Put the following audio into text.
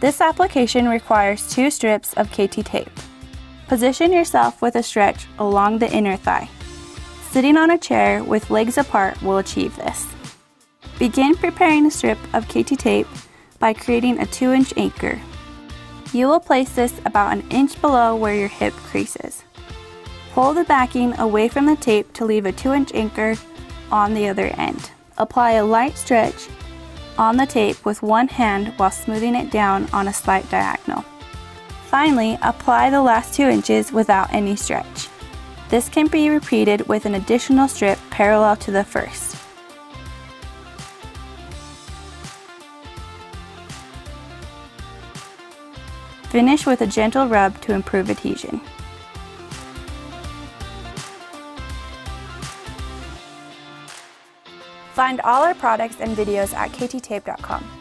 This application requires two strips of KT tape. Position yourself with a stretch along the inner thigh. Sitting on a chair with legs apart will achieve this. Begin preparing a strip of KT tape by creating a 2 inch anchor. You will place this about an inch below where your hip creases. Pull the backing away from the tape to leave a 2 inch anchor on the other end. Apply a light stretch on the tape with one hand while smoothing it down on a slight diagonal. Finally, apply the last 2 inches without any stretch. This can be repeated with an additional strip parallel to the first. Finish with a gentle rub to improve adhesion. Find all our products and videos at kttape.com.